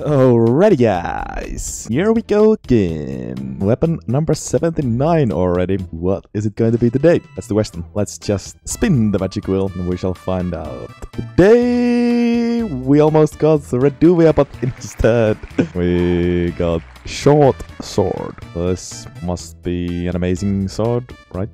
Alrighty guys, here we go again. Weapon number 79 already. What is it going to be today? That's the question. Let's just spin the magic wheel and we shall find out. Today we almost got Reduvia but instead we got short sword. This must be an amazing sword, right?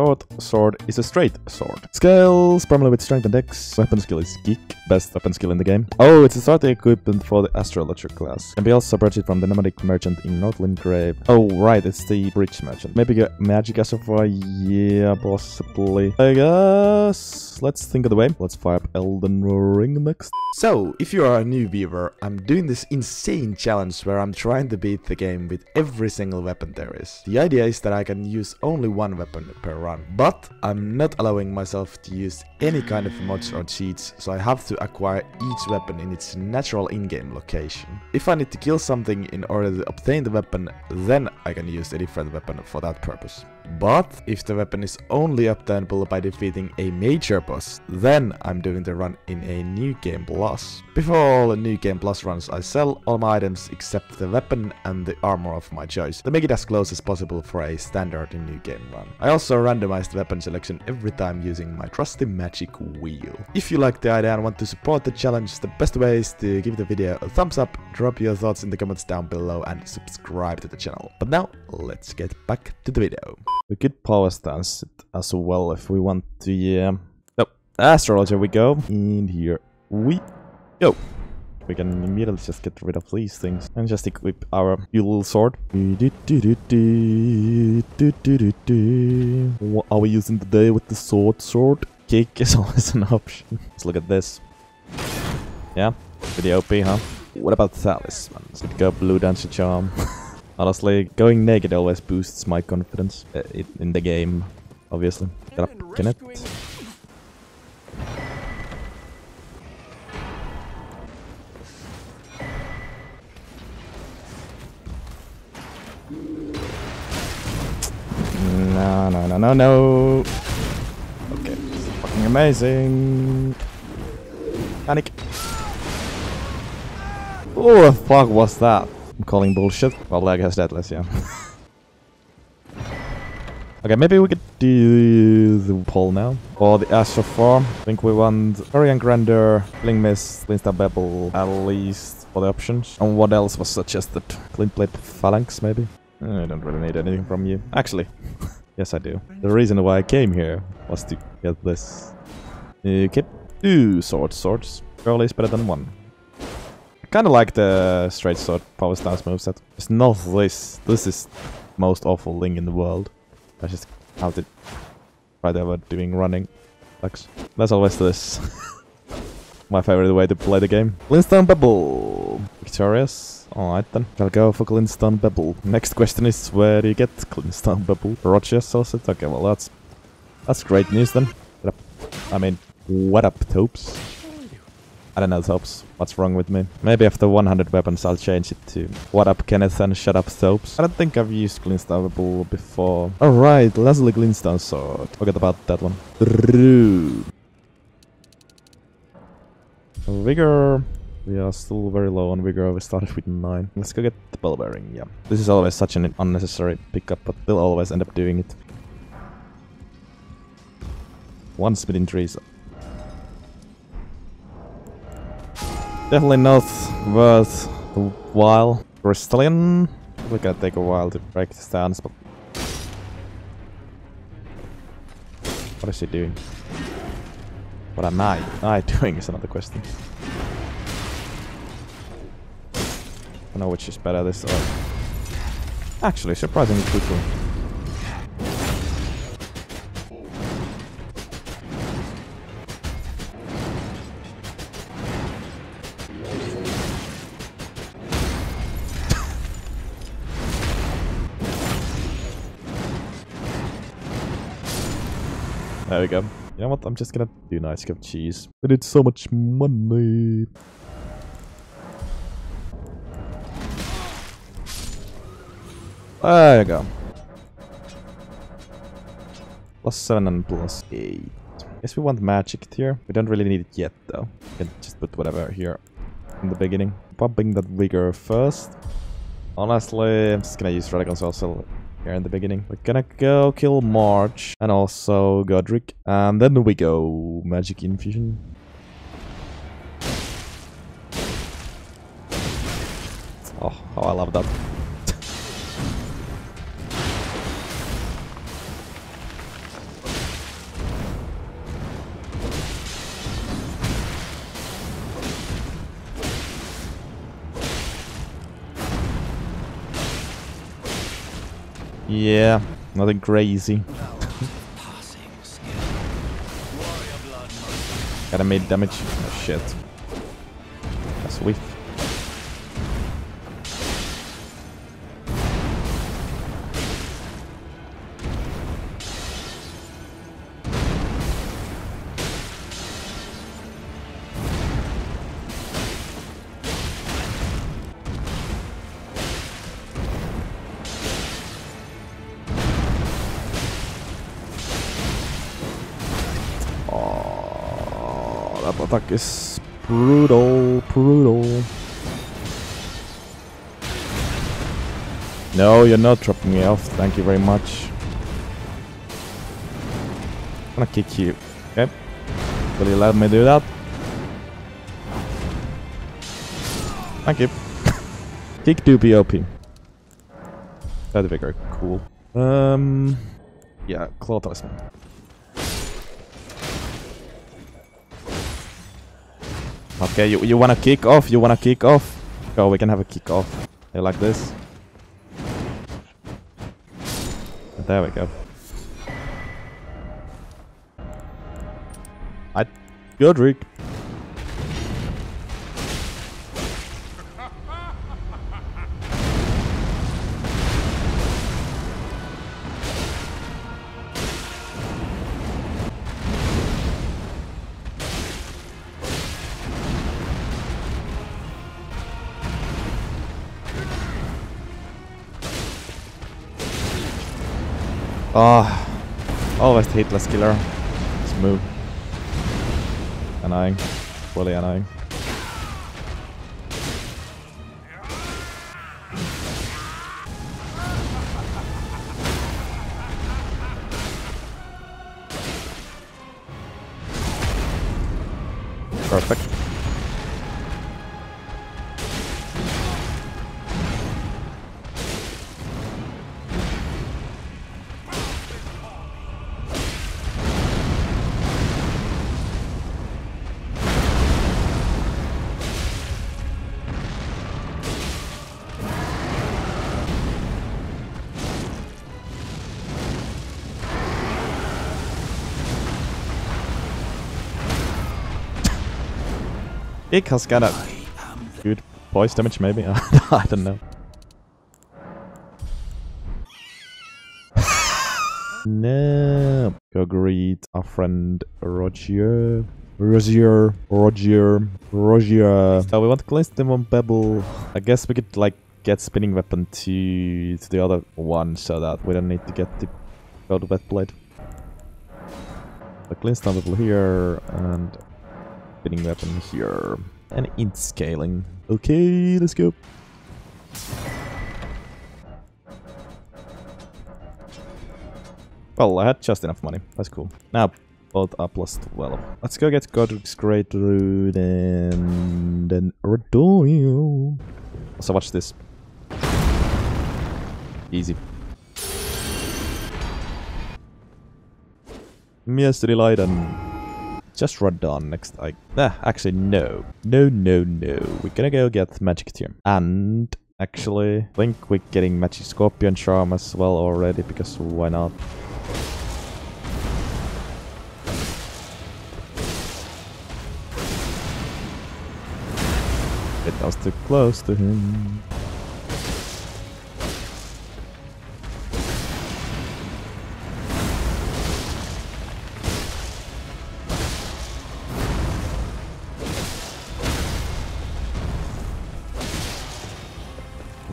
Sword, sword is a straight sword. Skills, primarily with strength and dex. Weapon skill is geek, best weapon skill in the game. Oh, it's a starting equipment for the astrologer class. Can be also purchased from the nomadic merchant in Northland Grave. Oh, right, it's the bridge merchant. Maybe get magic as of yeah, possibly. I guess. Let's think of the way. Let's fire up Elden Ring next. So, if you are a new viewer, I'm doing this insane challenge where I'm trying to beat the game with every single weapon there is. The idea is that I can use only one weapon per run, but I'm not allowing myself to use any kind of mods or cheats, so I have to acquire each weapon in its natural in-game location. If I need to kill something in order to obtain the weapon, then I can use a different weapon for that purpose. But if the weapon is only obtainable by defeating a major boss, then I'm doing the run in a new game plus. Before all new game plus runs, I sell all my items except the weapon and the armor of my choice to make it as close as possible for a standard new game run. I also randomize the weapon selection every time using my trusty magic wheel. If you like the idea and want to support the challenge, the best way is to give the video a thumbs up, drop your thoughts in the comments down below and subscribe to the channel. But now, let's get back to the video. We could power stance it as well if we want to, yeah. Oh, astrologer we go. In here we go. We can immediately just get rid of these things and just equip our little sword. What are we using today with the sword? Sword kick is always an option. Let's look at this. Yeah, pretty OP, huh? What about talismans? Let's go blue dancer charm. Honestly, going naked always boosts my confidence uh, in the game, obviously. Get up, can it? No, no, no, no, no. Okay, fucking amazing. Panic. Oh, the fuck was that? I'm calling bullshit. Well, I guess deadless, yeah. okay, maybe we could do the poll now. Or the Astro Farm. I think we want Orion Grandeur, Bling Mist, Star Bevel, at least for the options. And what else was suggested? Glint Blade Phalanx, maybe? I don't really need anything from you. Actually, yes I do. The reason why I came here was to get this. Uh, okay, two swords. Swords. Surely is better than one. I kinda like the straight sword power stance moveset. It's not this. This is most awful thing in the world. I just have to try to avoid doing running. Sucks. That's always this. My favorite way to play the game. Glintstone Pebble! Victorious. Alright then, I'll go for Glintstone Pebble. Next question is where do you get Glintstone Pebble? Roger sells? Okay, well that's that's great news then. I mean, what up, Topes? I don't know, Topes. What's wrong with me? Maybe after 100 weapons I'll change it to What up, Kenneth and Shut up, Soaps. I don't think I've used Glintstone Pebble before. Alright, Leslie Glintstone Sword. Forget about that one. Vigor. We are still very low on vigor. We started with 9. Let's go get the bell bearing. Yeah. This is always such an unnecessary pickup, but we'll always end up doing it. One trees. Definitely not worth the while. Crystallian. We're gonna take a while to break the stance, but... What is he doing? What am I, I doing is another question. I don't know which is better, this or... Actually, surprisingly quickly. There we go. You know what? I'm just gonna do nice cup cheese. We did so much money. There you go. Plus 7 and plus 8. Guess we want magic here. We don't really need it yet though. We can just put whatever here. in the beginning. Pumping that vigor first. Honestly, I'm just gonna use Radagon's also here in the beginning. We're gonna go kill Margit and also Godrick. And then we go Magic Infusion. Oh, how I love that. Yeah, nothing crazy. Gotta make damage. Oh shit. That's whiff. Is brutal, brutal. No, you're not dropping me off. Thank you very much. I'm gonna kick you. Okay. Will you let me do that? Thank you. kick do OP. That'd be very cool. Um, yeah, claw talisman. Okay, you, you wanna kick off? You wanna kick off? Go, we can have a kick off. You like this? There we go. I Godrick. Ah, always the hitless killer. Smooth. Annoying. Really annoying. Perfect. It has got a good voice damage, maybe. I don't know. no. Go greet our friend Roger. Roger. Roger. Roger. So we want to them on Pebble. I guess we could like get spinning weapon to to the other one so that we don't need to get the gold wet blade. Cleanse down Pebble here and spinning weapon here. And int scaling. Okay, let's go. Well, I had just enough money. That's cool. Now, both are plus 12. Let's go get Godrick's Great Rune and then Redoil. So watch this. Easy. Mr. Light just Radahn next. I ah, actually no, no, no, no. We're gonna go get Magic Team, and actually I think we're getting Magic Scorpion Charm as well already because why not? It was too close to him.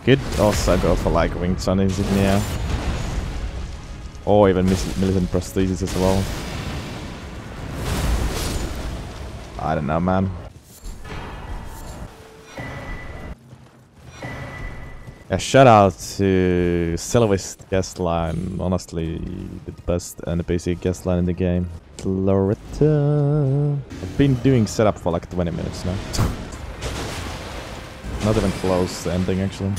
Could also go for like Winged Sun Insignia. Or even Millicent's Prosthesis as well. I don't know, man. A shout out to Silvest guest line. Honestly, the best NPC guest line in the game. Loretta. I've been doing setup for like 20 minutes now. Not even close to ending actually.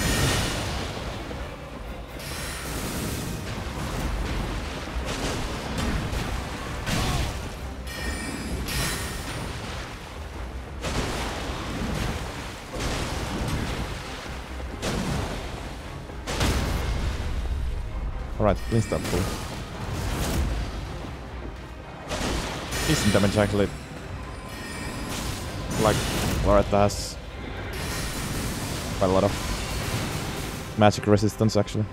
Alright, clean start full. Decent damage actually. Like Loretta has quite a lot of magic resistance actually.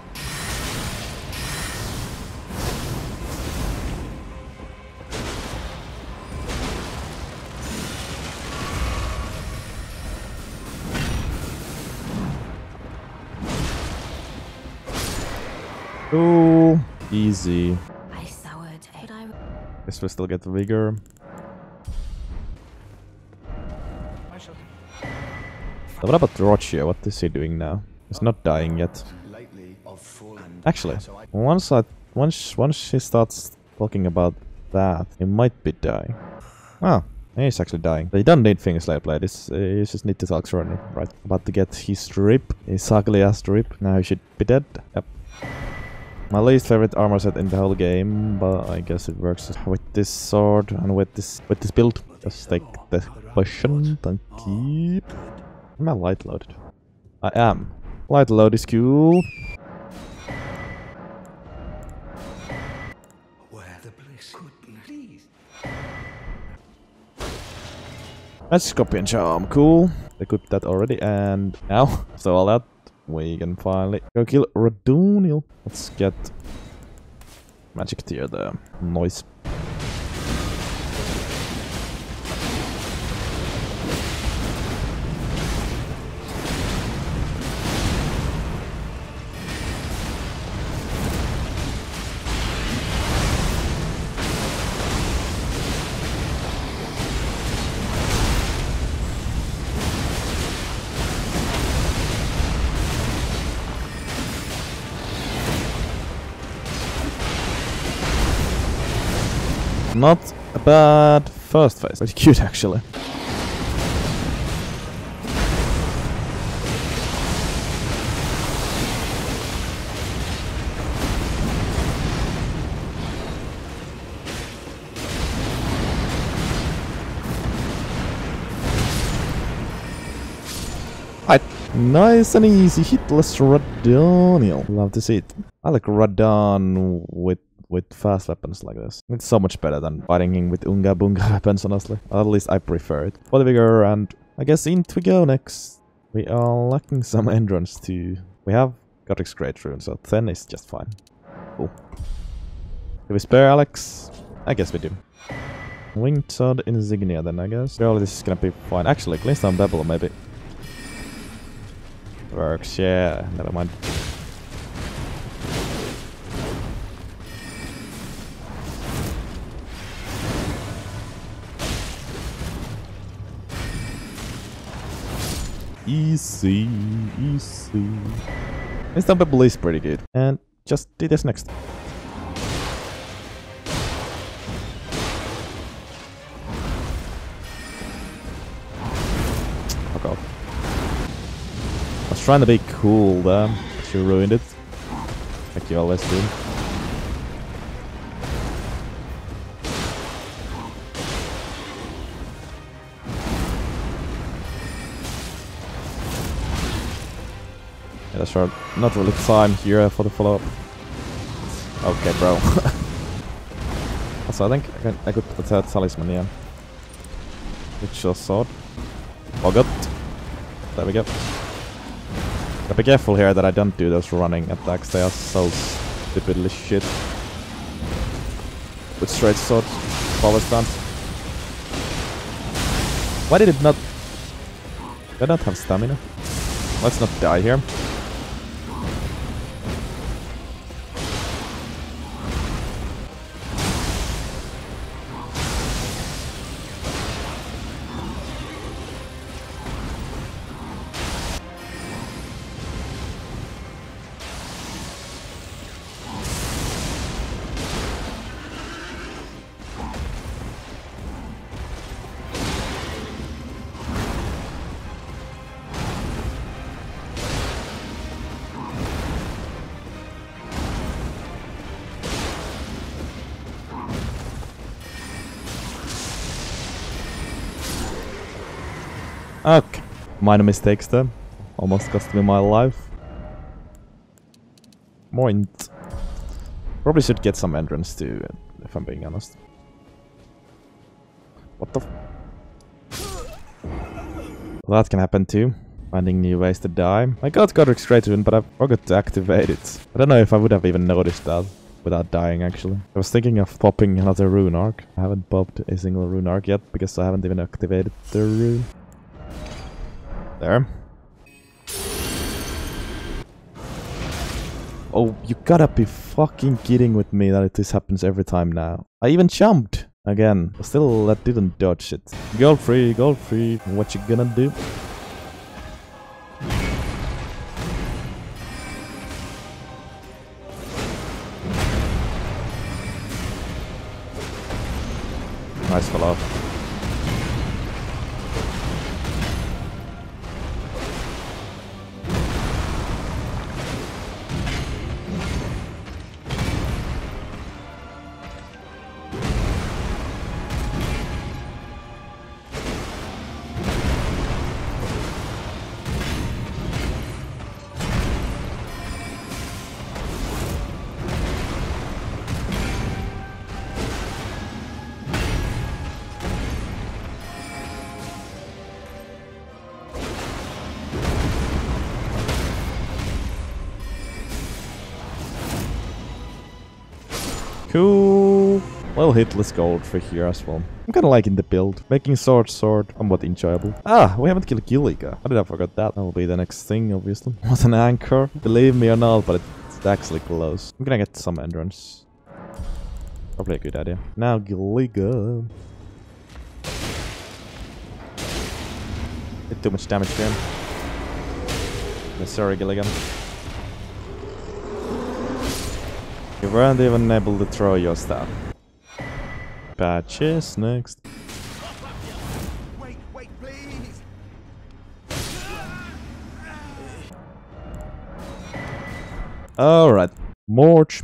Ooh, easy. I soured. Could I? Guess we still get the vigor. So what about Rocio? What is he doing now? He's not dying yet. Actually, once I once once he starts talking about that, he might be dying. Oh, he's actually dying. They don't need things like blade. It's, uh, you just need to talk running, right? About to get his strip, his ugly ass strip. Now he should be dead. Yep. My least favorite armor set in the whole game, but I guess it works with this sword and with this with this build. Just take the potion, thank you. Am I light loaded? I am. Light load is cool. Where the bliss could be. Please. That's Scorpion Charm, cool. Equipped that already, and now, so all that, we can finally go kill Radoniel. Let's get Magic Tier the noise. Not a bad first phase. Pretty cute actually. Right. Nice and easy hitless Radoniel. Love to see it. I like Radahn with with fast weapons like this. It's so much better than fighting with Unga Bunga weapons, honestly. At least I prefer it. For the vigor, and I guess in we go next. We are lacking some endurance too. We have Godrick's Great Rune, so 10 is just fine. Cool. Do we spare Alex? I guess we do. Winged Sword Insignia then, I guess. Surely this is gonna be fine. Actually, Glintstone Bevel maybe. Works, yeah. Never mind. Easy, easy. Instant Pebble is pretty good. And just do this next. Oh, Fuck off. I was trying to be cool there, but you ruined it. Like you always do. Right. Not really time here for the follow-up. Okay, bro. also, I think I, can, I could put that talisman. Which your sword. Forgot. There we go. Gotta be careful here that I don't do those running attacks. They are so stupidly shit. With straight sword. Power stance. Why did it not... Do I not have stamina? Let's not die here. Minor mistakes there. Almost cost me my life. Point. Probably should get some entrance too, if I'm being honest. What the That can happen too. Finding new ways to die. I got Godrick's Great Rune, but I forgot to activate it. I don't know if I would have even noticed that without dying actually. I was thinking of popping another rune arc. I haven't popped a single rune arc yet because I haven't even activated the rune. There. Oh, you gotta be fucking kidding with me that this happens every time now. I even jumped again. Still, that didn't dodge it. Goldfrey, gold free. What you gonna do? Nice follow. Well, hitless gold for here as well. I'm kinda liking the build. Making sword sword somewhat enjoyable. Ah, we haven't killed Gilliga. How did I forget that? That will be the next thing, obviously. Was an anchor. Believe me or not, but it's actually close. I'm gonna get some endurance. Probably a good idea. Now Gilliga. Did too much damage to him. Sorry, Gilligan. You weren't even able to throw your stuff. Patches next. Alright. Morch.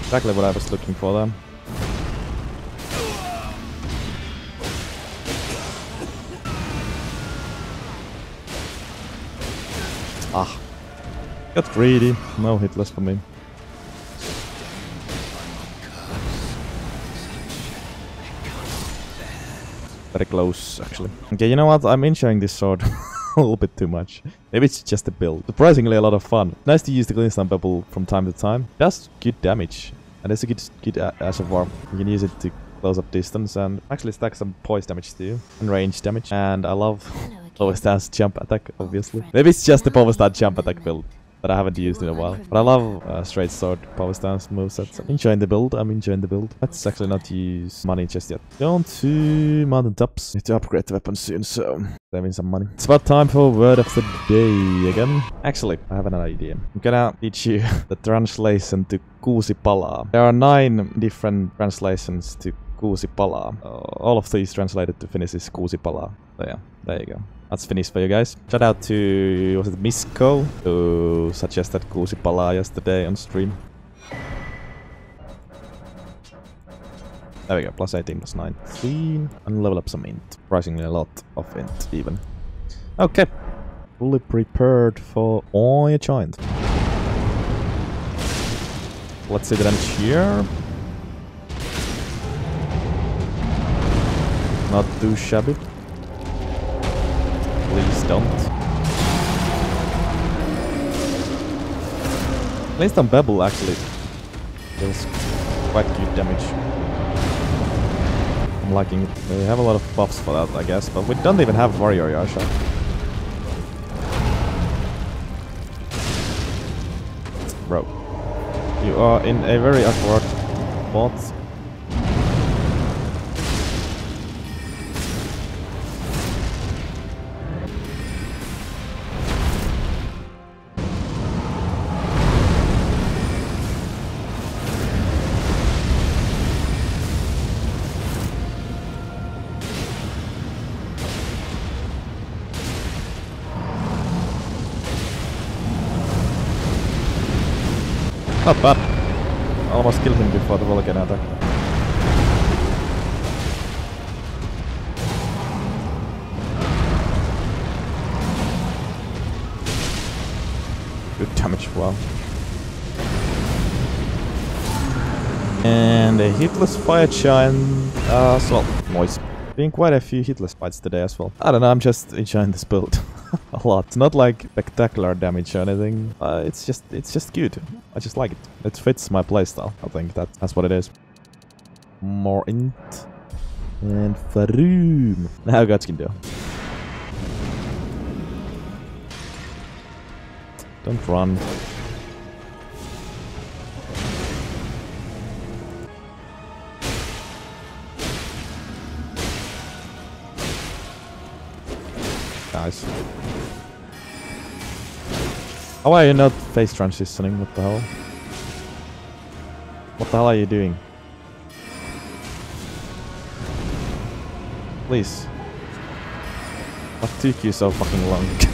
Exactly what I was looking for there. Ah. Got greedy. No hit hitless for me. Very close, actually. Okay, you know what? I'm enjoying this sword a little bit too much. Maybe it's just a build. Surprisingly a lot of fun. Nice to use the Glintstone Pebble from time to time. Does good damage. And it's a good, good a- reservoir. You can use it to close up distance and actually stack some poise damage too. And range damage. And I love Power Stance jump attack, obviously. Maybe it's just the Power Stance jump attack build that I haven't used in a while. But I love uh, straight sword power stance movesets. I'm enjoying the build. I'm enjoying the build. Let's actually not use money just yet. Go on to mountain tops. Need to upgrade the weapon soon, so saving some money. It's about time for word of the day again. Actually, I have an idea. I'm gonna teach you the translation to kuusi palaa. There are nine different translations to kuusi palaa. Uh, all of these translated to Finnish is kuusi palaa. So yeah, there you go. That's finished for you guys. Shout out to, was it Misko, who suggested Kuusi Palaa yesterday on stream. There we go, plus 18, plus 19, and level up some int. Surprisingly a lot of int, even. Okay, fully prepared for all your giant. Let's see the damage here. Not too shabby. Please don't. At least on Bebel actually deals quite good damage. I'm liking it. We have a lot of buffs for that, I guess, but we don't even have Warrior Yasha. Bro. You are in a very awkward spot. Not bad. Almost killed him before the volcano attack. Good damage, wow. And a hitless fire giant uh, as well. Moist. Been quite a few hitless fights today as well. I don't know, I'm just enjoying this build a lot. Not like spectacular damage or anything. Uh, it's just it's just cute. I just like it. It fits my playstyle. I think that that's what it is. More int and Farum. Now gods can do. Don't run. Nice. How are you not face transitioning? What the hell? What the hell are you doing? Please. What took you so fucking long?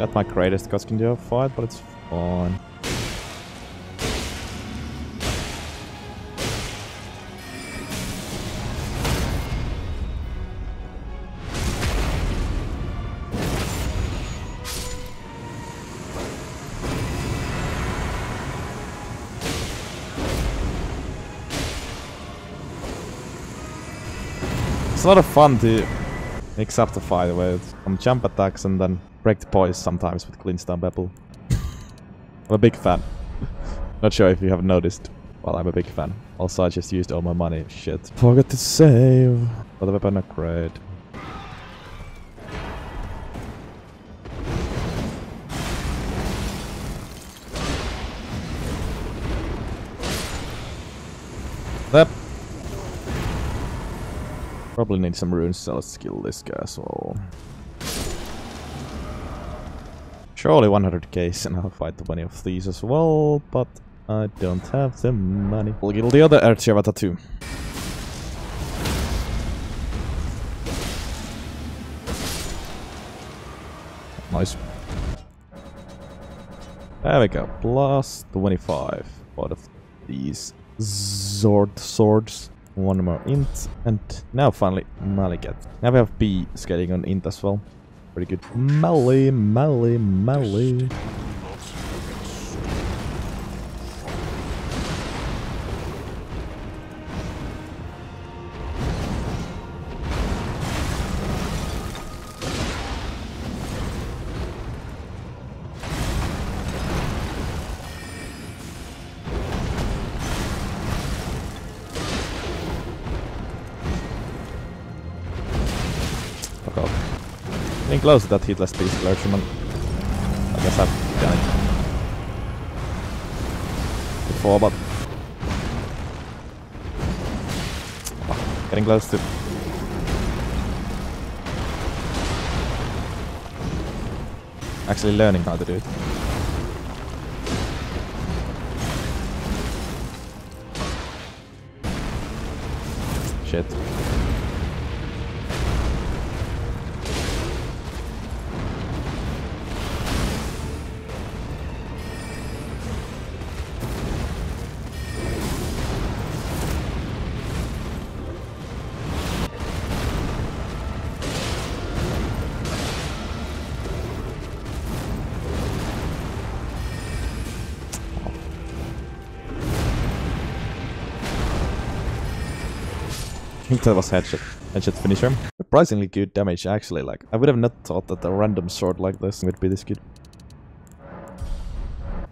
Not my greatest do fight, but it's fine. It's a lot of fun to mix up the fight with some jump attacks and then the poise sometimes with Glintstone Pebble. I'm a big fan. Not sure if you have noticed. Well, I'm a big fan. Also, I just used all my money. Shit. Forgot to save. But the weapon upgrade. Yep. Probably need some runes, so let's kill this guy as well. Surely 100k and I'll fight 20 of these as well, but I don't have the money. We'll kill the other Earthjava too. Nice. There we go. Plus 25 out of these Zord swords. One more int. And now finally Maliketh. Now we have B scaling on int as well. Pretty good. Melee, melee, melee. Getting close to that hitless beast clergyman. I guess I've done it. Before, but... Getting close to... Actually learning how to do it. Shit. That was headshot. Headshot finisher. Surprisingly good damage, actually. Like, I would have not thought that a random sword like this would be this good.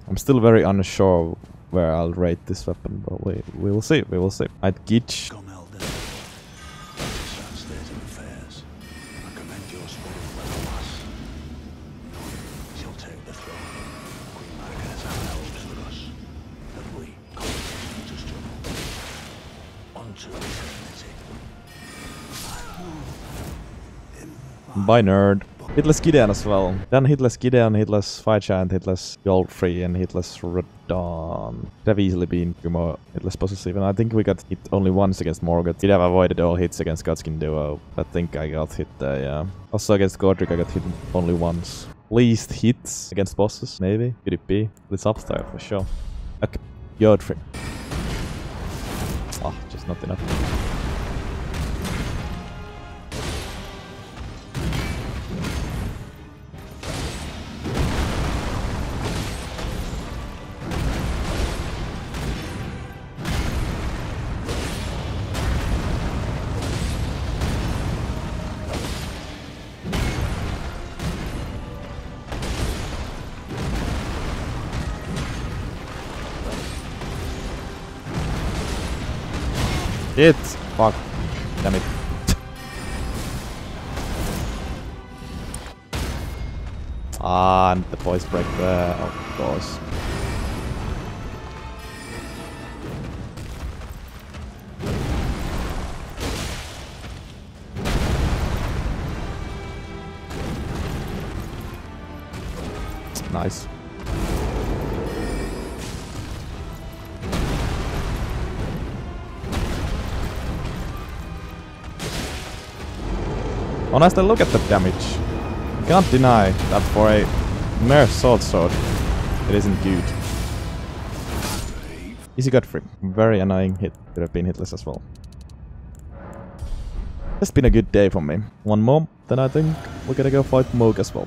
I'm still very unsure where I'll rate this weapon, but we, we will see. We will see. I'd Gitch. Bye nerd. Hitless Gideon as well. Then Hitless Gideon, Hitless Fire Giant, Hitless Goldfrey, and Hitless Radahn. Could have easily been more Hitless bosses even. I think we got hit only once against Morgott. Did have avoided all hits against Godskin Duo. I think I got hit there, yeah. Also against Godrick I got hit only once. Least hits against bosses, maybe? Could it be? It's up there for sure. Okay, Godfrey. Ah, just not enough. Shit! Fuck. Damn it. ah, and the voice break there, of course. Nice. Honestly, look at the damage. You can't deny that for a mere sword sword, it isn't good. Easy Godfrey. Very annoying hit. Could have been hitless as well. It's been a good day for me. One more, then I think we're gonna go fight Mohg as well.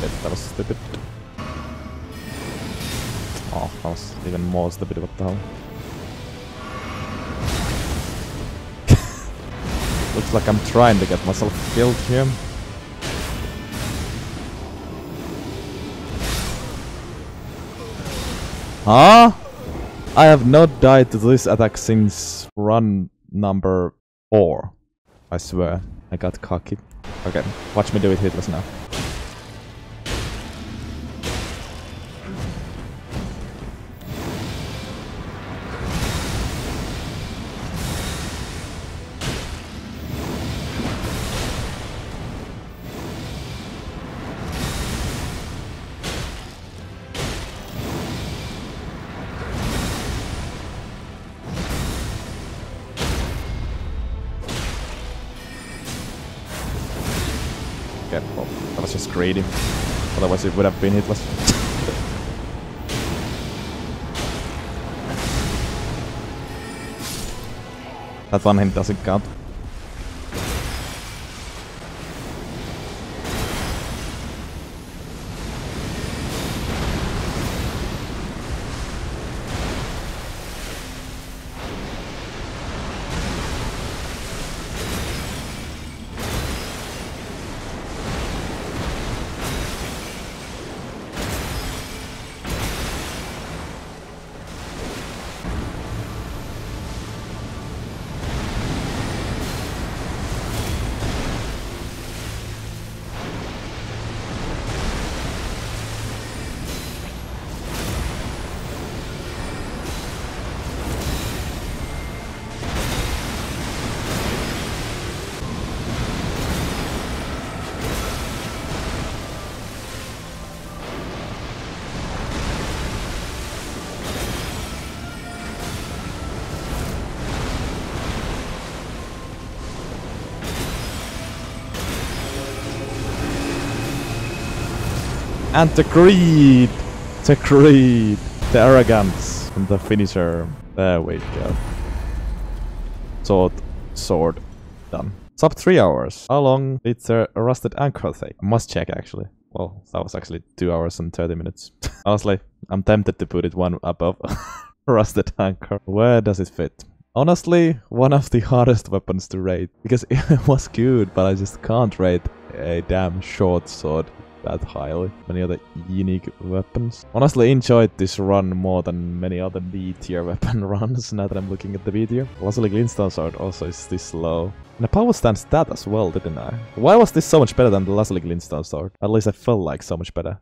That was stupid. Oh, that was even more stupid, what the hell. Looks like I'm trying to get myself killed here. Huh? I have not died to this attack since run number 4. I swear. I got cocky. Okay, watch me do it hitless now. Greedy. Otherwise it would have been hitless. that one hit doesn't count. And the greed! The greed! The arrogance! And the finisher. There we go. Sword. Sword. Done. Sub 3 hours. How long did the rusted anchor take? I must check actually. Well, that was actually 2 hours and 30 minutes. Honestly, I'm tempted to put it one above rusted anchor. Where does it fit? Honestly, one of the hardest weapons to rate. Because it was good, but I just can't rate a damn short sword. That highly. Many other unique weapons. Honestly, enjoyed this run more than many other D tier weapon runs now that I'm looking at the video. Lazuli Glintstone Sword also is this low. And the power stance that as well, didn't I? Why was this so much better than the Lazuli Glintstone Sword? At least I felt like so much better.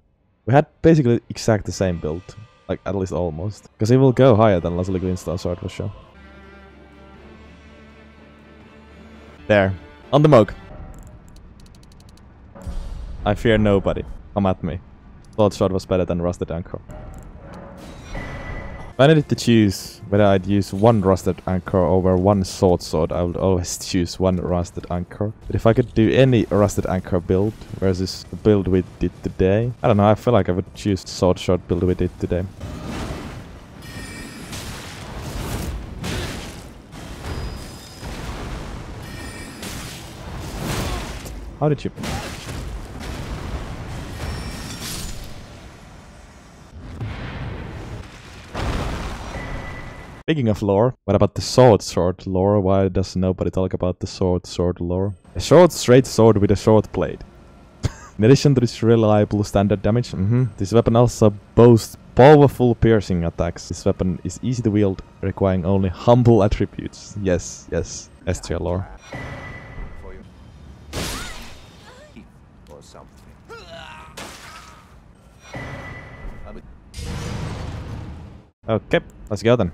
We had basically exact the same build. Like, at least almost. Because it will go higher than Lazuli Glintstone Sword for sure. There. On the Mohg. I fear nobody. Come at me. Sword was better than Rusted Anchor. If I needed to choose whether I'd use one Rusted Anchor over one Sword Sword, I would always choose one Rusted Anchor. But if I could do any Rusted Anchor build versus the build we did today, I don't know, I feel like I would choose Sword Sword build we did today. How did you... Speaking of lore, what about the sword sword lore? Why does nobody talk about the sword sword lore? A short straight sword with a short blade. In addition to this reliable standard damage, mhm, this weapon also boasts powerful piercing attacks. This weapon is easy to wield, requiring only humble attributes. Yes, yes, S tier lore. Okay, let's go then.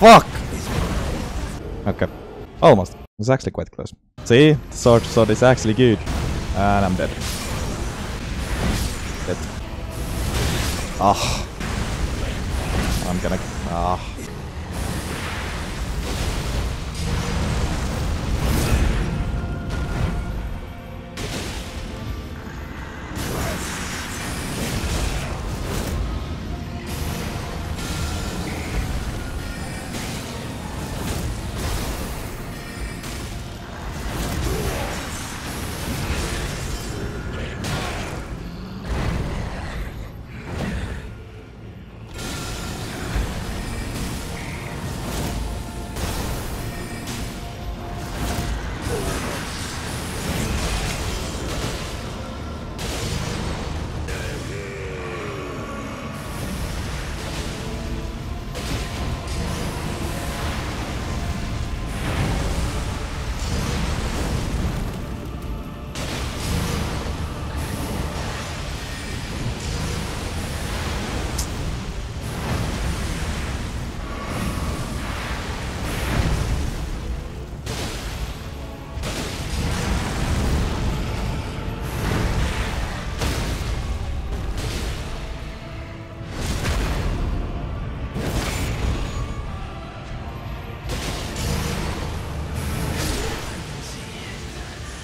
Fuck! Okay. Almost. It's actually quite close. See? The sword sword is actually good. And I'm dead. Dead. Ah. I'm gonna... Ah.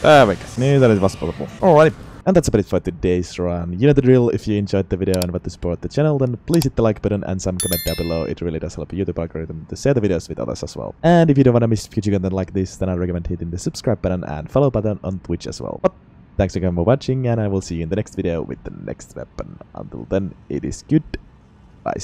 There we go. Knew that it was possible. Alrighty. And that's about it for today's run. You know the drill, if you enjoyed the video and want to support the channel, then please hit the like button and some comment down below. It really does help YouTube algorithm to share the videos with others as well. And if you don't want to miss future content like this, then I recommend hitting the subscribe button and follow button on Twitch as well. But thanks again for watching, and I will see you in the next video with the next weapon. Until then, it is good. Bye.